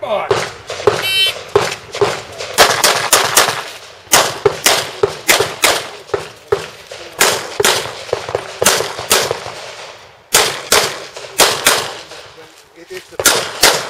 Come on! It is the